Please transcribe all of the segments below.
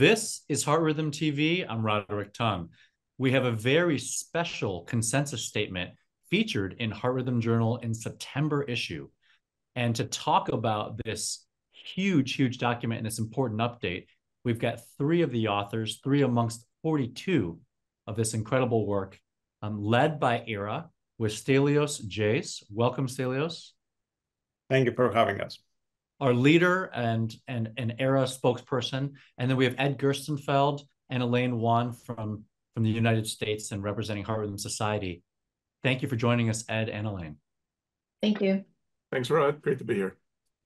This is Heart Rhythm TV. I'm Roderick Tung. We have a very special consensus statement featured in Heart Rhythm Journal in September issue. And to talk about this huge, huge document and this important update, we've got three of the authors, three amongst 42 of this incredible work, um, led by EHRA with Stelios Tzeis. Welcome, Stelios. Thank you for having us. Our leader and, and an EHRA spokesperson. And then we have Ed Gerstenfeld and Elaine Wan from, from the United States and representing Heart Rhythm Society. Thank you for joining us, Ed and Elaine. Thank you. Thanks, Rod. Great to be here.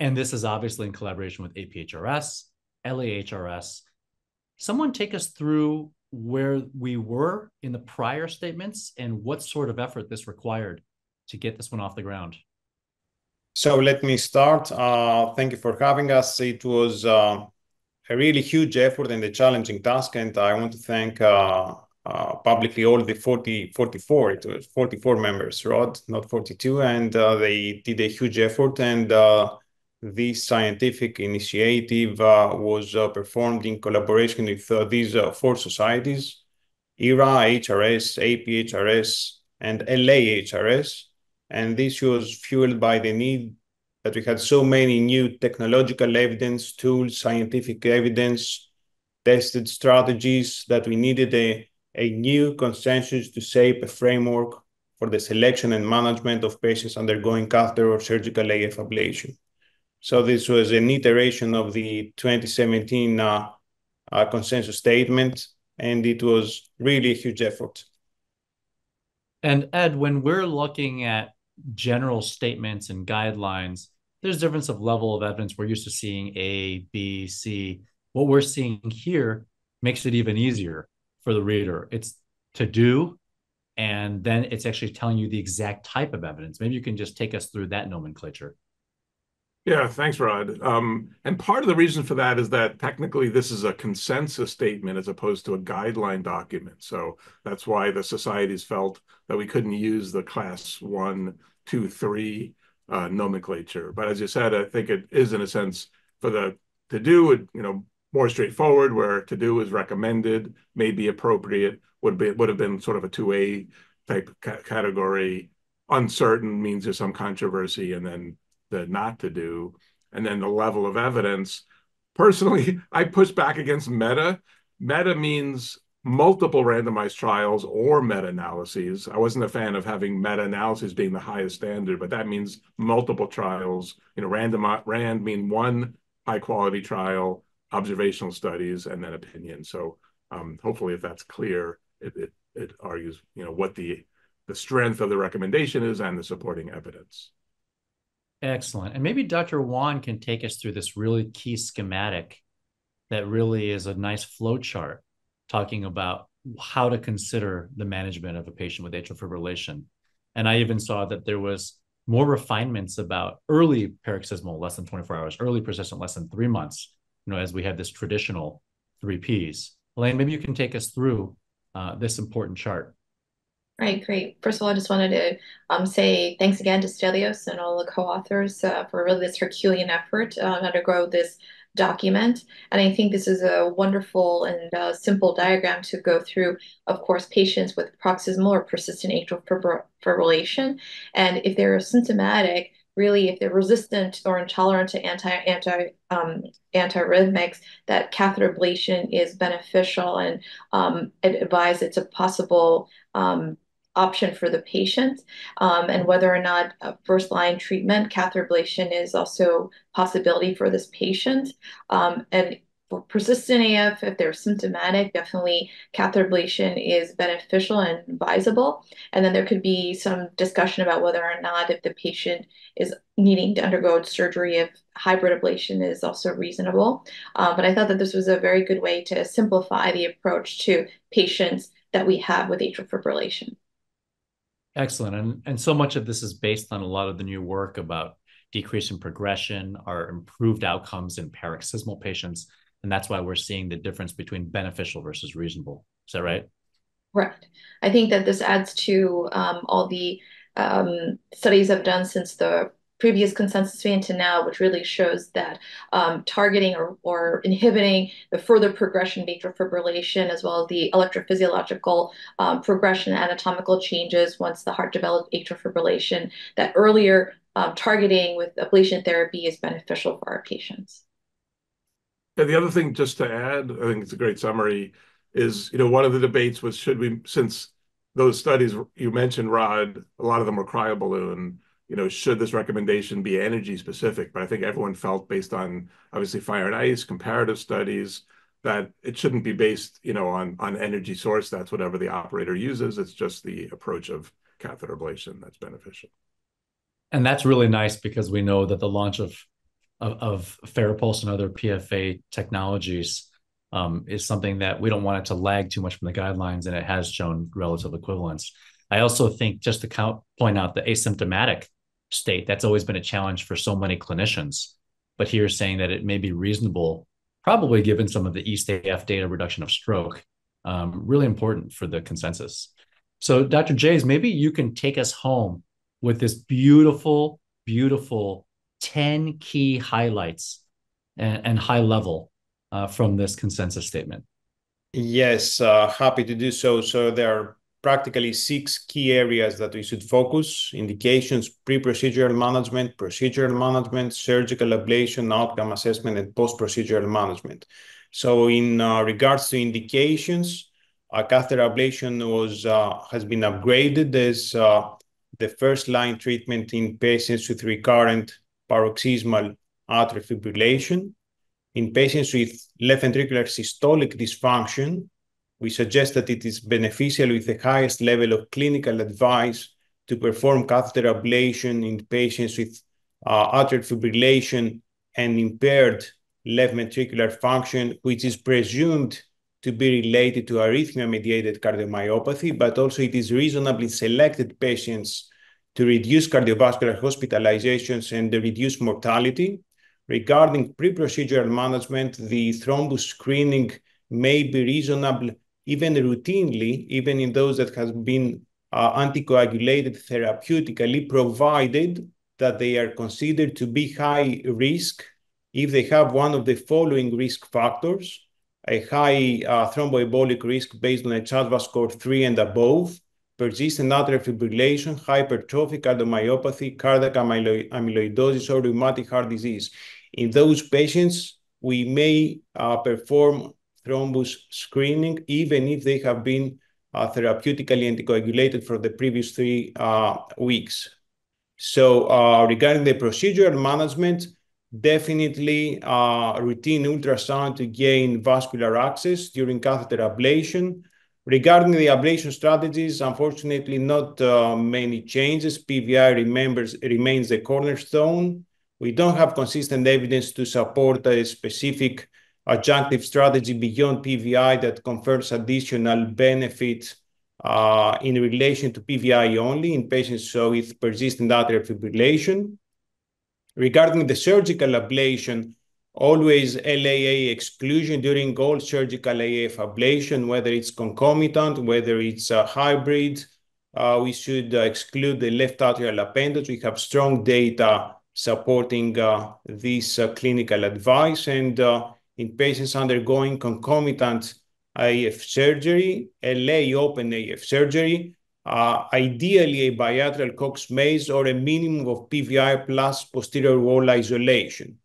And this is obviously in collaboration with APHRS, LAHRS. Someone take us through where we were in the prior statements and what sort of effort this required to get this one off the ground. So let me start. Uh, thank you for having us. It was uh, a really huge effort and a challenging task, and I want to thank uh, uh publicly all the 40, 44, it was 44 members, Rod, not 42, and uh, they did a huge effort. And uh, this scientific initiative was performed in collaboration with these four societies, EHRA, HRS, APHRS, and LAHRS and this was fueled by the need that we had so many new technological evidence, tools, scientific evidence, tested strategies that we needed a, a new consensus to shape a framework for the selection and management of patients undergoing catheter or surgical AF ablation. So this was an iteration of the 2017 uh, uh, consensus statement, and it was really a huge effort. And Ed, when we're looking at general statements and guidelines, there's difference of level of evidence. We're used to seeing A, B, C. What we're seeing here makes it even easier for the reader. It's to do, and then it's actually telling you the exact type of evidence. Maybe you can just take us through that nomenclature. Yeah, thanks, Rod. Um, and part of the reason for that is that technically this is a consensus statement as opposed to a guideline document. So that's why the societies felt that we couldn't use the class one, two, three uh, nomenclature. But as you said, I think it is in a sense for the to do it, you know, more straightforward where to do is recommended, may be appropriate, would be would have been sort of a 2A type ca category. Uncertain means there's some controversy, and then the not to do, and then the level of evidence. Personally, I push back against meta. Meta means multiple randomized trials or meta-analyses. I wasn't a fan of having meta-analyses being the highest standard, but that means multiple trials. You know, random rand mean one high-quality trial, observational studies, and then opinion. So um, hopefully, if that's clear, it, it it argues you know what the the strength of the recommendation is and the supporting evidence. Excellent. And maybe Dr. Wan can take us through this really key schematic that really is a nice flow chart talking about how to consider the management of a patient with atrial fibrillation. And I even saw that there was more refinements about early paroxysmal, less than 24 hours, early persistent, less than three months, you know, as we have this traditional three Ps. Elaine, maybe you can take us through uh, this important chart. Right, great. First of all, I just wanted to um, say thanks again to Stelios and all the co-authors uh, for really this Herculean effort uh, to undergo this document. And I think this is a wonderful and uh, simple diagram to go through, of course, patients with paroxysmal or persistent atrial fibrillation. And if they're symptomatic, really if they're resistant or intolerant to anti anti um, antiarrhythmics, that catheter ablation is beneficial and um, advise it's a possible um, option for the patient um, and whether or not first line treatment catheter ablation is also possibility for this patient um, and for persistent AF, if they're symptomatic, definitely catheter ablation is beneficial and advisable. And then there could be some discussion about whether or not if the patient is needing to undergo surgery, if hybrid ablation is also reasonable. Um, but I thought that this was a very good way to simplify the approach to patients that we have with atrial fibrillation. Excellent. And, and so much of this is based on a lot of the new work about decreasing progression, our improved outcomes in paroxysmal patients. And that's why we're seeing the difference between beneficial versus reasonable. Is that right? Correct. I think that this adds to um, all the um, studies I've done since the previous consensus variant to now, which really shows that um, targeting or, or inhibiting the further progression of atrial fibrillation, as well as the electrophysiological um, progression, anatomical changes once the heart develops atrial fibrillation, that earlier um, targeting with ablation therapy is beneficial for our patients. And the other thing, just to add, I think it's a great summary, is you know one of the debates was should we since those studies you mentioned, Rod, a lot of them were cryoballoon you know, should this recommendation be energy specific? But I think everyone felt based on obviously fire and ice, comparative studies, that it shouldn't be based, you know, on on energy source. That's whatever the operator uses. It's just the approach of catheter ablation that's beneficial. And that's really nice because we know that the launch of of, of Farapulse and other PFA technologies um, is something that we don't want it to lag too much from the guidelines, and it has shown relative equivalence. I also think just to count, point out the asymptomatic state. That's always been a challenge for so many clinicians. But here saying that it may be reasonable, probably given some of the EAST-AF data reduction of stroke, um, really important for the consensus. So, Dr. Tzeis, maybe you can take us home with this beautiful, beautiful 10 key highlights and, and high level uh, from this consensus statement. Yes, uh, happy to do so. So, there are practically six key areas that we should focus: indications, pre-procedural management, procedural management, surgical ablation, outcome assessment, and post-procedural management. So in uh, regards to indications, catheter ablation was uh, has been upgraded as uh, the first-line treatment in patients with recurrent paroxysmal atrial fibrillation. In patients with left ventricular systolic dysfunction, we suggest that it is beneficial with the highest level of clinical advice to perform catheter ablation in patients with uh, atrial fibrillation and impaired left ventricular function, which is presumed to be related to arrhythmia-mediated cardiomyopathy, but also it is reasonably selected patients to reduce cardiovascular hospitalizations and reduce mortality. Regarding pre-procedural management, the thrombus screening may be reasonable even routinely, even in those that have been uh, anticoagulated therapeutically, provided that they are considered to be high risk if they have one of the following risk factors, a high uh, thromboembolic risk based on a CHA2DS2-VASc score 3 and above, persistent atrial fibrillation, hypertrophic cardiomyopathy, cardiac amyloidosis, or rheumatic heart disease. In those patients, we may uh, perform thrombus screening, even if they have been uh, therapeutically anticoagulated for the previous three uh, weeks. So uh, regarding the procedural management, definitely routine ultrasound to gain vascular access during catheter ablation. Regarding the ablation strategies, unfortunately, not many changes. PVI remains the cornerstone. We don't have consistent evidence to support a specific adjunctive strategy beyond PVI that confers additional benefit uh, in relation to PVI only in patients with persistent atrial fibrillation. Regarding the surgical ablation, always LAA exclusion during all surgical AF ablation, whether it's concomitant, whether it's a hybrid. Uh, we should exclude the left atrial appendage. We have strong data supporting uh, this clinical advice, and in patients undergoing concomitant AF surgery, LA open AF surgery, uh, ideally a bilateral Cox maze or a minimum of PVI plus posterior wall isolation.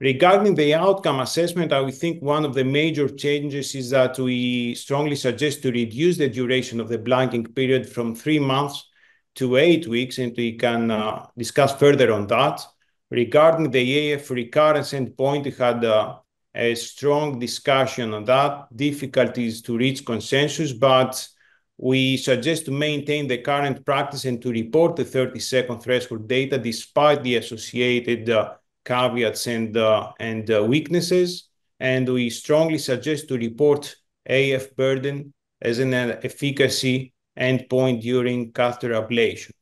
Regarding the outcome assessment, I would think one of the major changes is that we strongly suggest to reduce the duration of the blanking period from three months to eight weeks, and we can uh, discuss further on that. Regarding the AF recurrence endpoint, we had uh, a strong discussion on that, difficulties to reach consensus, but we suggest to maintain the current practice and to report the 30-second threshold data despite the associated uh, caveats and, uh, and uh, weaknesses. And we strongly suggest to report AF burden as an efficacy endpoint during catheter ablation.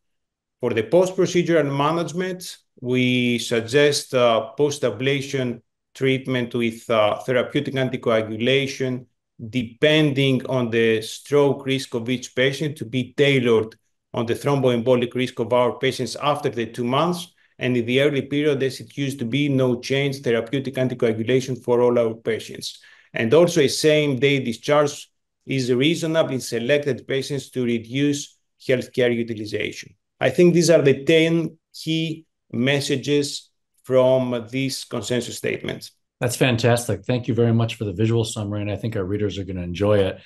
For the post-procedural management, we suggest post-ablation treatment with uh, therapeutic anticoagulation, depending on the stroke risk of each patient, to be tailored on the thromboembolic risk of our patients after the two months. and in the early period, as it used to be, no change, therapeutic anticoagulation for all our patients. And also a same-day discharge is reasonable in selected patients to reduce healthcare utilization. I think these are the 10 key messages from these consensus statements. That's fantastic. Thank you very much for the visual summary, and I think our readers are going to enjoy it.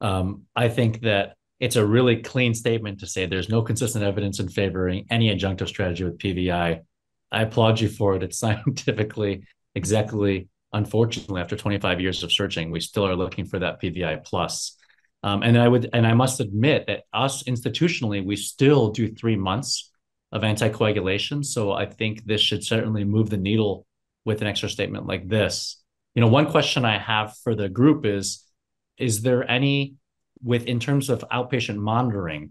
Um, I think that it's a really clean statement to say there's no consistent evidence in favoring any adjunctive strategy with PVI. I applaud you for it. It's scientifically exactly, unfortunately, after 25 years of searching, we still are looking for that PVI plus. Um, and I would, and I must admit that us institutionally, we still do three months of anticoagulation. So I think this should certainly move the needle with an extra statement like this. You know, one question I have for the group is, is there any with in terms of outpatient monitoring,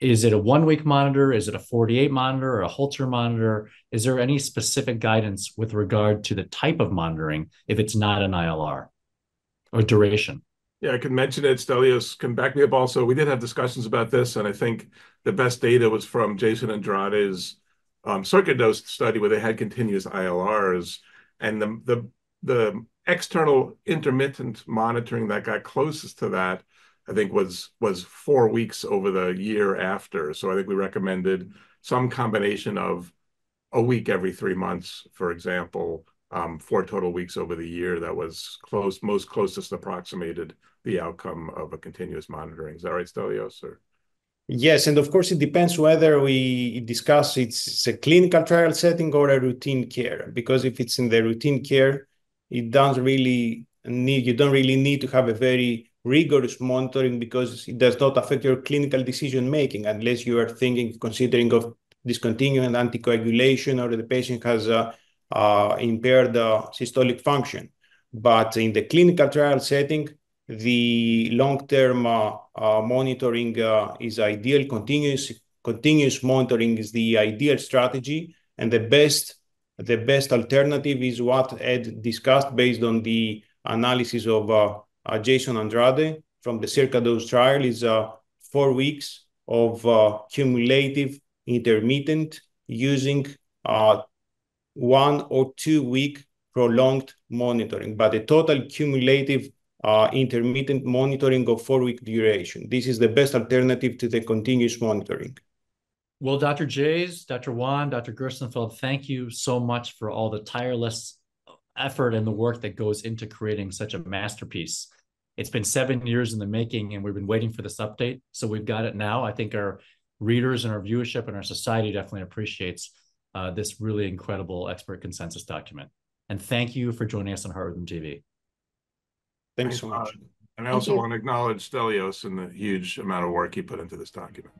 is it a one week monitor? Is it a 48 monitor or a Holter monitor? Is there any specific guidance with regard to the type of monitoring if it's not an ILR or duration? Yeah, I can mention it. Stelios can back me up also. We did have discussions about this, and I think the best data was from Jason Andrade's um, Circa-Dose study where they had continuous ILRs. And the, the, the external intermittent monitoring that got closest to that I think was was four weeks over the year after. So I think we recommended some combination of a week every three months, for example, um, four total weeks over the year. That was close, most closest approximated the outcome of a continuous monitoring. Is that right, Stelios? Or? Yes, and of course it depends whether we discuss it's a clinical trial setting or a routine care. Because if it's in the routine care, it doesn't really need you don't really need to have a very rigorous monitoring because it does not affect your clinical decision making unless you are thinking, considering of discontinuing anticoagulation or the patient has uh, uh, impaired uh, systolic function. But in the clinical trial setting, the long-term uh, uh, monitoring uh, is ideal. Continuous continuous monitoring is the ideal strategy, and the best the best alternative is what Ed discussed based on the analysis of Jason Andrade from the Circa-Dose trial is four weeks of cumulative intermittent using one or two week prolonged monitoring, but a total cumulative intermittent monitoring of four week duration. This is the best alternative to the continuous monitoring. Well, Dr. Tzeis, Dr. Wan, Dr. Gerstenfeld, thank you so much for all the tireless effort and the work that goes into creating such a masterpiece it's been seven years in the making and we've been waiting for this update. So we've got it now. I think our readers and our viewership and our society definitely appreciates uh, this really incredible expert consensus document. And thank you for joining us on Heart Rhythm TV. Thanks so much. And I also want to acknowledge Stelios and the huge amount of work he put into this document.